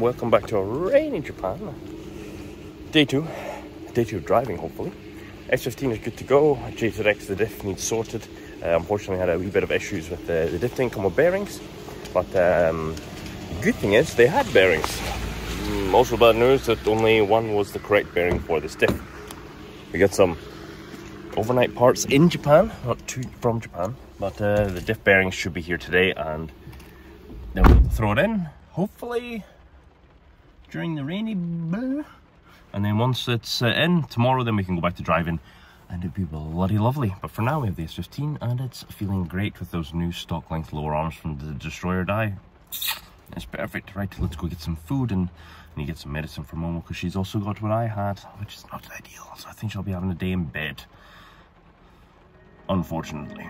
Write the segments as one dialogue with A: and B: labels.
A: welcome back to a rainy Japan. Day two, day two of driving hopefully. S15 is good to go, JZX the diff needs sorted. Uh, unfortunately had a wee bit of issues with the, the diff with bearings, but um, good thing is they had bearings. Mm, also bad news that only one was the correct bearing for this diff. We got some overnight parts in Japan, not to, from Japan, but uh, the diff bearings should be here today and then we'll throw it in, hopefully during the rainy blah. and then once it's uh, in tomorrow then we can go back to driving and it'd be bloody lovely. But for now we have the S15 and it's feeling great with those new stock length lower arms from the destroyer die. It's perfect right? Let's go get some food and need to get some medicine for Momo because she's also got what I had which is not ideal. So I think she'll be having a day in bed unfortunately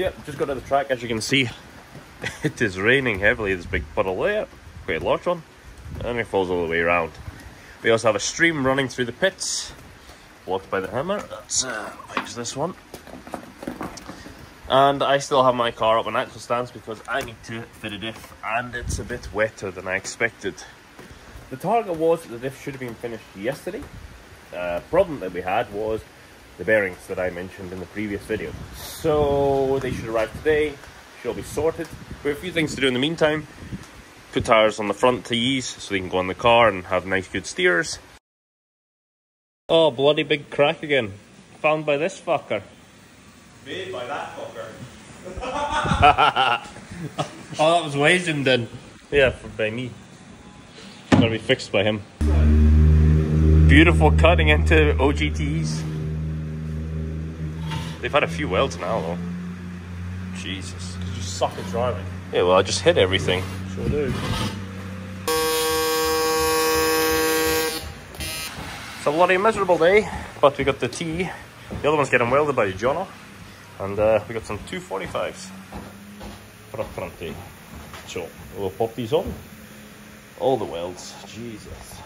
A: Yep, just got to the track. As you can see, it is raining heavily. this big puddle there, quite a large one, and it falls all the way around. We also have a stream running through the pits, blocked by the hammer. That's uh, this one. And I still have my car up on axle stands because I need to fit a diff, and it's a bit wetter than I expected. The target was that the diff should have been finished yesterday. Uh, problem that we had was the bearings that I mentioned in the previous video. So they should arrive today, should all be sorted. We have a few things to do in the meantime. Put tires on the front to ease so they can go on the car and have nice good steers. Oh, bloody big crack again. Found by this fucker.
B: Made by that fucker.
A: oh, that was Wazen then. Yeah, by me. Gotta be fixed by him. Beautiful cutting into OGTs. They've had a few welds now, though. Jesus.
B: You suck at driving.
A: Yeah, well, I just hit everything.
B: Sure do.
A: It's a bloody miserable day, but we got the T. The other one's getting welded by Jono. And uh, we got some 245s for a front day. So we'll pop these on. All the welds. Jesus.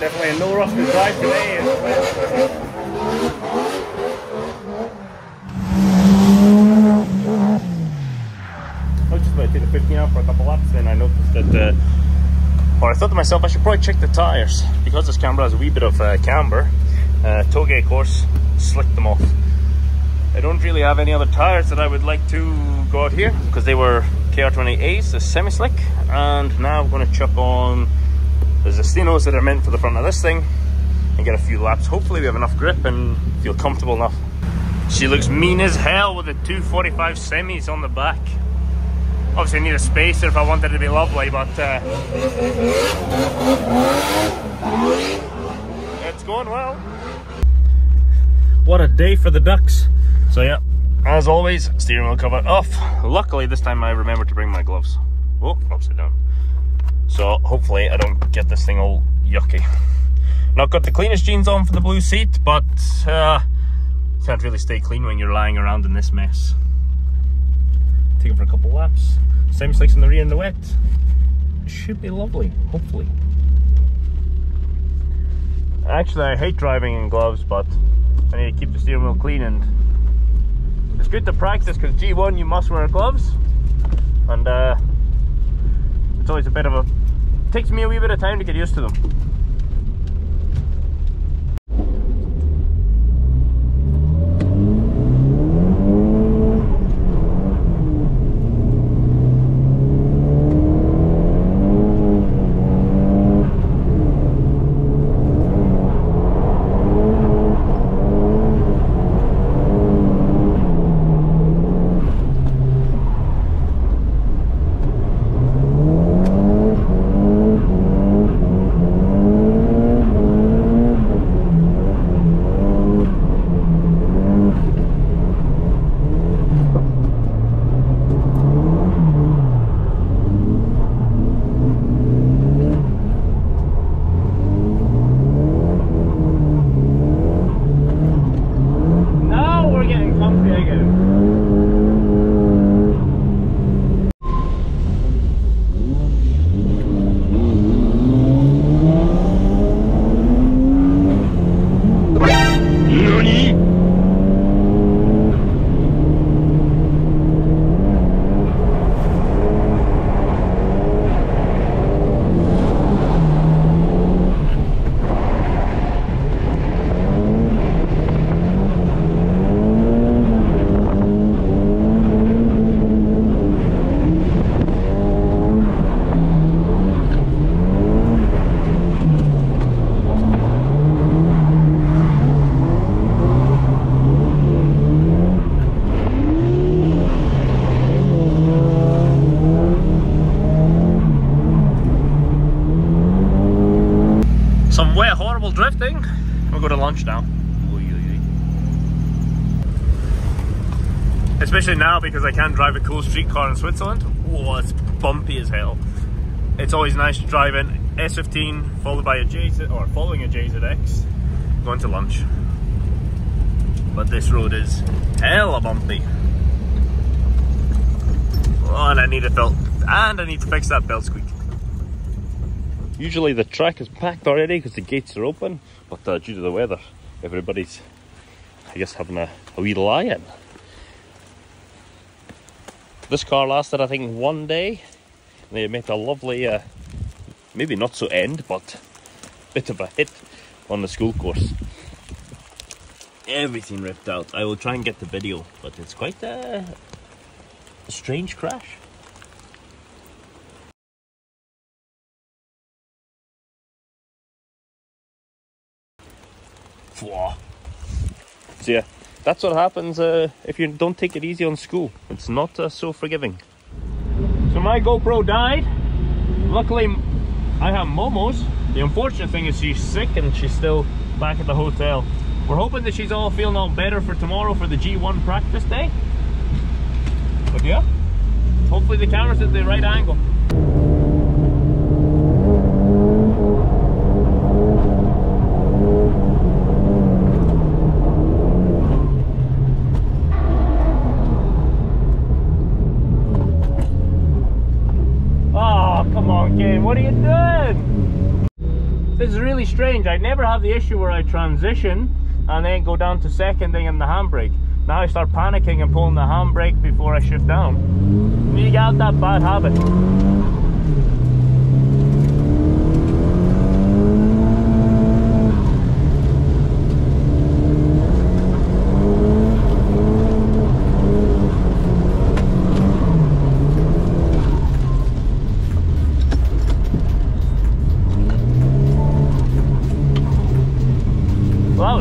B: Definitely a no rush to drive today.
A: I was just about to take the 15 out for a couple laps, then I noticed that, uh, or I thought to myself I should probably check the tyres because this camber has a wee bit of uh, camber. Uh, Toge, of course, slicked them off. I don't really have any other tyres that I would like to go out here because they were KR28As, the semi-slick, and now I'm going to chuck on the Stenos that are meant for the front of this thing and get a few laps. Hopefully we have enough grip and feel comfortable enough. She looks mean as hell with the 245 semis on the back. Obviously I need a spacer if I wanted it to be lovely, but uh, it's going well. What a day for the ducks. So yeah, as always, steering wheel cover off. Luckily this time I remembered to bring my gloves. Oh, upside down. So hopefully I don't get this thing all yucky. Not got the cleanest jeans on for the blue seat, but uh, can't really stay clean when you're lying around in this mess. Take it for a couple laps. Same slicks in the rear in the wet. It should be lovely, hopefully. Actually, I hate driving in gloves, but I need to keep the steering wheel clean and it's good to practice because G1 you must wear gloves and uh, it's always a bit of a takes me a wee bit of time to get used to them Go to lunch now. Especially now because I can't drive a cool street car in Switzerland. Whoa, it's bumpy as hell. It's always nice to drive in S15 followed by a JZ or following a JZX going to lunch. But this road is hella bumpy. Oh, and I need a belt and I need to fix that belt squeak. Usually the track is packed already because the gates are open, but uh, due to the weather, everybody's, I guess, having a, a wee lie-in. This car lasted, I think, one day. And They made a lovely, uh, maybe not so end, but bit of a hit on the school course. Everything ripped out. I will try and get the video, but it's quite a strange crash. Fwah. So yeah, that's what happens uh, if you don't take it easy on school. It's not uh, so forgiving. So my GoPro died. Luckily, I have Momo's. The unfortunate thing is she's sick and she's still back at the hotel. We're hoping that she's all feeling all better for tomorrow for the G1 practice day. But yeah, hopefully the camera's at the right angle. Oh, come on, game. What are you doing? This is really strange. I never have the issue where I transition and then go down to seconding in the handbrake. Now I start panicking and pulling the handbrake before I shift down. You get out that bad habit.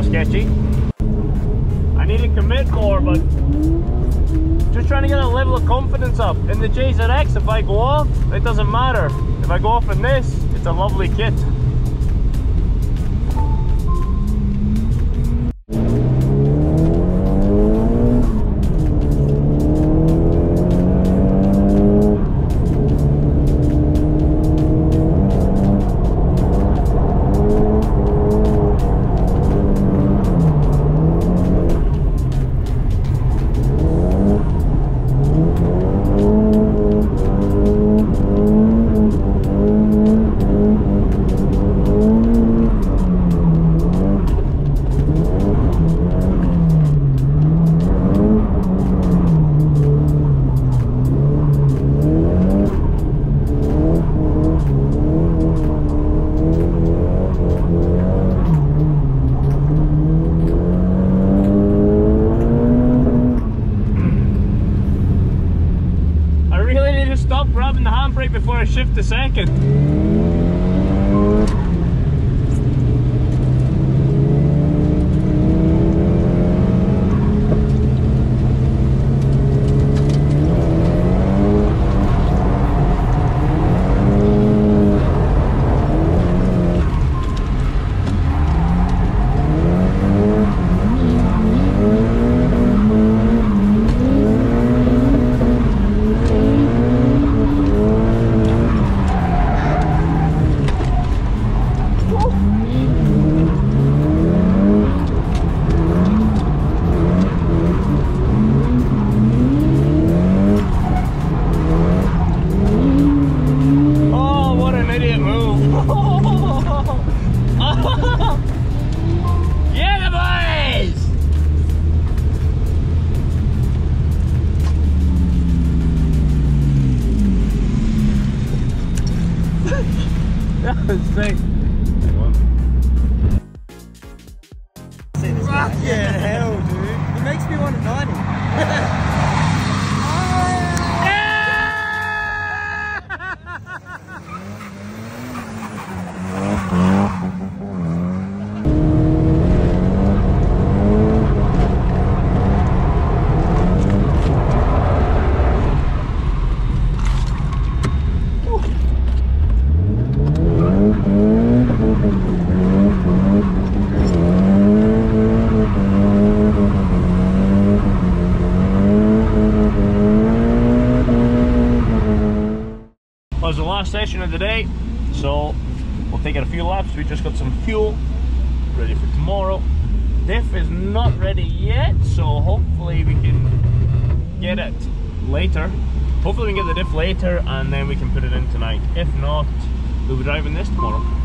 A: Sketchy. I need to commit more, but just trying to get a level of confidence up. In the JZX, if I go off, it doesn't matter. If I go off in this, it's a lovely kit. That was sick. Ready for tomorrow. Diff is not ready yet, so hopefully we can get it later. Hopefully we can get the diff later and then we can put it in tonight. If not, we'll be driving this tomorrow.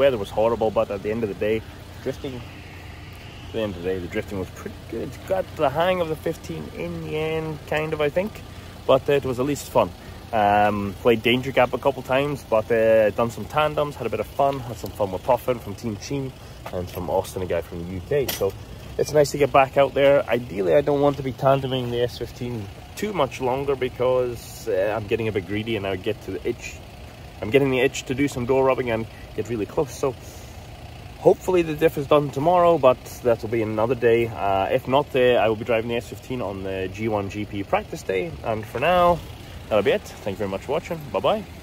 A: Weather was horrible, but at the end of the day, drifting. At the end of the day, the drifting was pretty good. Got the hang of the 15 in the end, kind of, I think, but it was at least fun. Um, played Danger Gap a couple times, but uh, done some tandems, had a bit of fun, had some fun with Puffin from Team Sheen and from Austin, a guy from the UK. So it's nice to get back out there. Ideally, I don't want to be tandeming the S15 too much longer because uh, I'm getting a bit greedy and I get to the itch. I'm getting the itch to do some door rubbing and get really close. So hopefully the diff is done tomorrow, but that will be another day. Uh, if not, uh, I will be driving the S15 on the G1 GP practice day. And for now, that'll be it. Thank you very much for watching. Bye bye.